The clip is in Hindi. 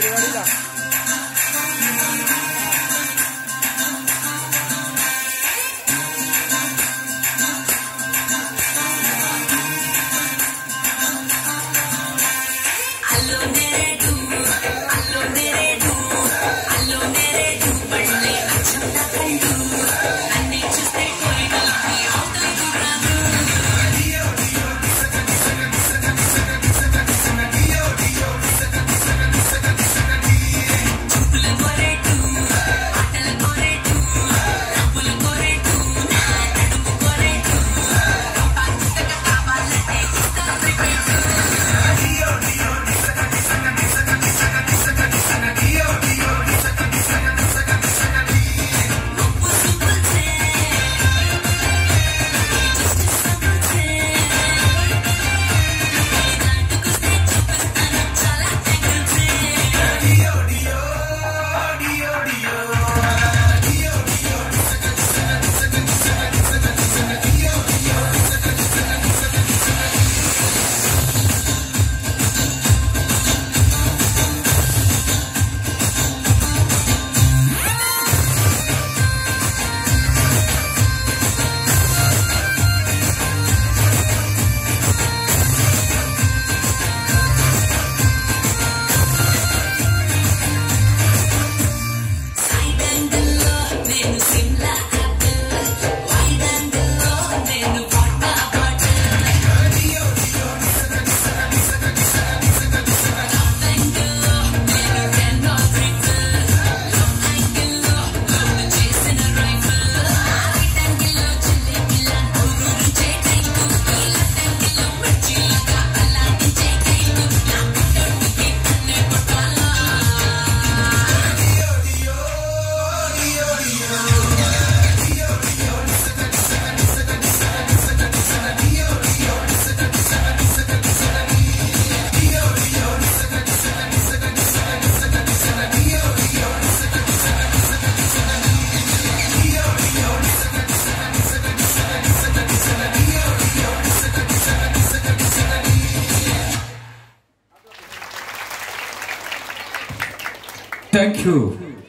Gracias.